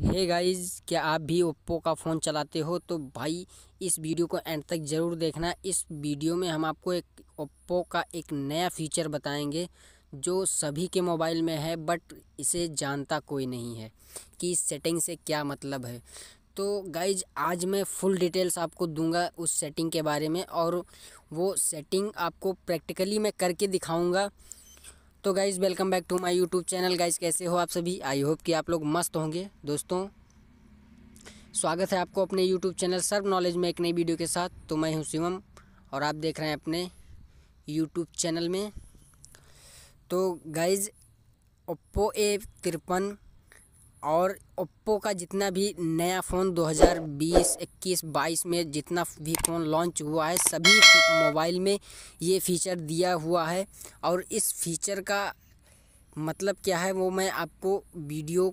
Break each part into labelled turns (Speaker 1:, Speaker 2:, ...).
Speaker 1: Hey guys क्या आप भी ओप्पो का फ़ोन चलाते हो? तो भाई, इस वीडियो को एंड तक ज़रूर देखना। इस वीडियो में हम आपको एक ओप्पो का एक नया फीचर बताएँगे, जो सभी के मोबाइल में है बट इसे जानता कोई नहीं है कि इस सेटिंग से क्या मतलब है। तो गाइज़ आज मैं फुल डिटेल्स आपको दूँगा उस सेटिंग के बारे में, और वो सेटिंग आपको प्रैक्टिकली मैं करके दिखाऊँगा। तो guys welcome back to my YouTube channel guys कैसे हो आप सभी? आई होप कि आप लोग मस्त होंगे। दोस्तों, स्वागत है आपको अपने यूट्यूब चैनल सर्व नॉलेज में एक नई वीडियो के साथ। तो मैं हूँ शिवम और आप देख रहे हैं अपने यूट्यूब चैनल में। तो गाइज़ ओप्पो ए तिरपन और ओप्पो का जितना भी नया फ़ोन 2020, 21, 22 में जितना भी फ़ोन लॉन्च हुआ है सभी मोबाइल में ये फ़ीचर दिया हुआ है। और इस फीचर का मतलब क्या है वो मैं आपको वीडियो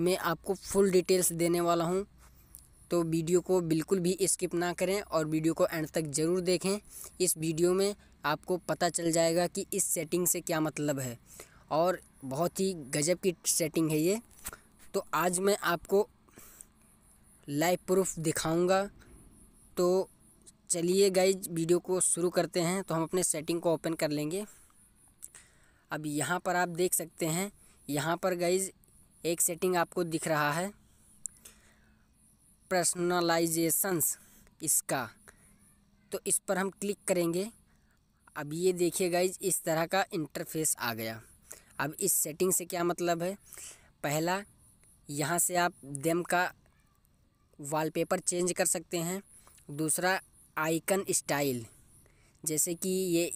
Speaker 1: में आपको फुल डिटेल्स देने वाला हूँ। तो वीडियो को बिल्कुल भी स्किप ना करें और वीडियो को एंड तक ज़रूर देखें। इस वीडियो में आपको पता चल जाएगा कि इस सेटिंग से क्या मतलब है। और बहुत ही गजब की सेटिंग है ये। तो आज मैं आपको लाइव प्रूफ दिखाऊँगा। तो चलिए गाइज़ वीडियो को शुरू करते हैं। तो हम अपने सेटिंग को ओपन कर लेंगे। अब यहाँ पर आप देख सकते हैं, यहाँ पर गाइज़ एक सेटिंग आपको दिख रहा है। पर्सनलाइजेशंस इसका। तो इस पर हम क्लिक करेंगे। अब ये देखिए गाइज़ इस तरह का इंटरफेस आ गया। अब इस सेटिंग से क्या मतलब है? पहला, यहाँ से आप देम का वॉलपेपर चेंज कर सकते हैं। दूसरा आइकन स्टाइल जैसे कि ये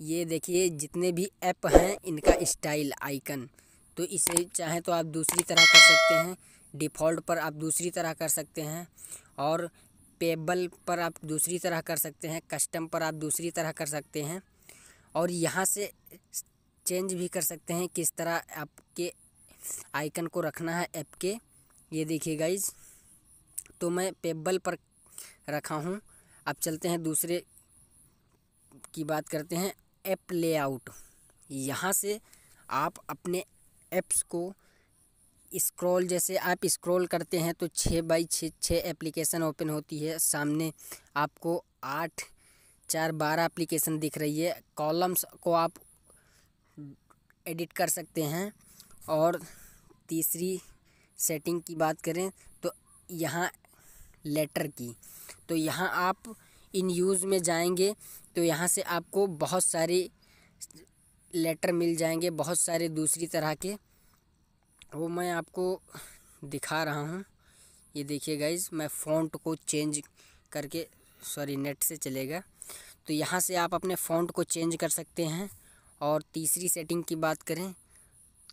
Speaker 1: ये देखिए, जितने भी ऐप हैं, इनका स्टाइल आइकन तो इसे चाहें तो आप दूसरी तरह कर सकते हैं। डिफ़ॉल्ट पर आप दूसरी तरह कर सकते हैं। और पेबल पर आप दूसरी तरह कर सकते हैं। कस्टम पर आप दूसरी तरह कर सकते हैं। और यहाँ से चेंज भी कर सकते हैं किस तरह आपके आइकन को रखना है ऐप के। ये देखिए गाइज़ तो मैं पेबल पर रखा हूँ। अब चलते हैं दूसरे की बात करते हैं, ऐप लेआउट यहाँ से आप अपने ऐप्स को स्क्रॉल जैसे आप स्क्रॉल करते हैं तो छः बाई छः छः एप्लीकेशन ओपन होती है। सामने आपको आठ, चार, बारह एप्लीकेशन दिख रही है। कॉलम्स को आप एडिट कर सकते हैं। और तीसरी सेटिंग की बात करें तो यहाँ लेटर की। तो यहाँ आप इन यूज़ में जाएँगे तो यहाँ से आपको बहुत सारे लेटर मिल जाएँगे, बहुत सारे दूसरी तरह के। वो मैं आपको दिखा रहा हूँ। ये देखिए गाइज़ मैं फ़ॉन्ट को चेंज करके सॉरी नेट से चलेगा। तो यहाँ से आप अपने फ़ॉन्ट को चेंज कर सकते हैं। और तीसरी सेटिंग की बात करें,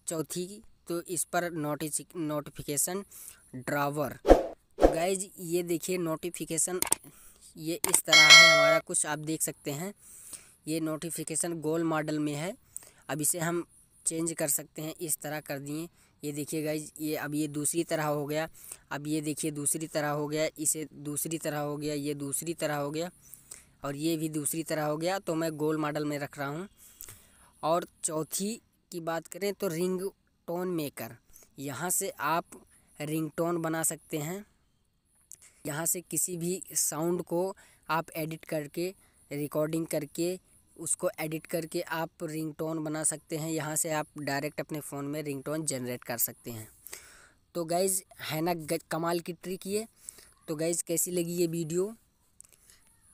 Speaker 1: चौथी तो इस पर नोटिस नोटिफिकेशन ड्रावर गाइज़ ये देखिए नोटिफिकेशन ये इस तरह है हमारा कुछ, आप देख सकते हैं। ये नोटिफिकेशन गोल मॉडल में है। अब इसे हम चेंज कर सकते हैं, इस तरह कर दिए। ये देखिए गाइज़ ये अब ये दूसरी तरह हो गया। अब ये देखिए दूसरी तरह हो गया, इसे दूसरी तरह हो गया, ये दूसरी तरह हो गया, और ये भी दूसरी तरह हो गया। तो मैं गोल मॉडल में रख रहा हूँ। और चौथी की बात करें तो रिंग टोन मेकर। यहाँ से आप रिंग टोन बना सकते हैं। यहाँ से किसी भी साउंड को आप एडिट करके, रिकॉर्डिंग करके, उसको एडिट करके आप रिंगटोन बना सकते हैं। यहाँ से आप डायरेक्ट अपने फ़ोन में रिंगटोन जनरेट कर सकते हैं। तो गाइज़, है ना कमाल की ट्रिक ये। तो गाइज़, कैसी लगी ये वीडियो?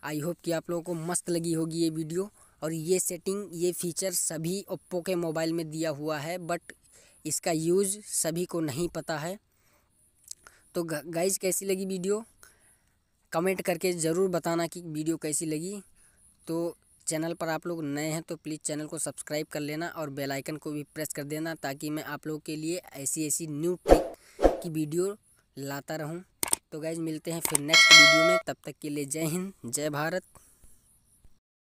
Speaker 1: आई होप कि आप लोगों को मस्त लगी होगी ये वीडियो। और ये सेटिंग ये फीचर सभी ओप्पो के मोबाइल में दिया हुआ है बट इसका यूज़ सभी को नहीं पता है। तो गाइज़ कैसी लगी वीडियो कमेंट करके ज़रूर बताना कि वीडियो कैसी लगी। तो चैनल पर आप लोग नए हैं तो प्लीज़ चैनल को सब्सक्राइब कर लेना और बेल आइकन को भी प्रेस कर देना ताकि मैं आप लोगों के लिए ऐसी ऐसी न्यू ट्रिक की वीडियो लाता रहूँ। तो गाइज़ मिलते हैं फिर नेक्स्ट वीडियो में। तब तक के लिए जय हिंद, जय भारत।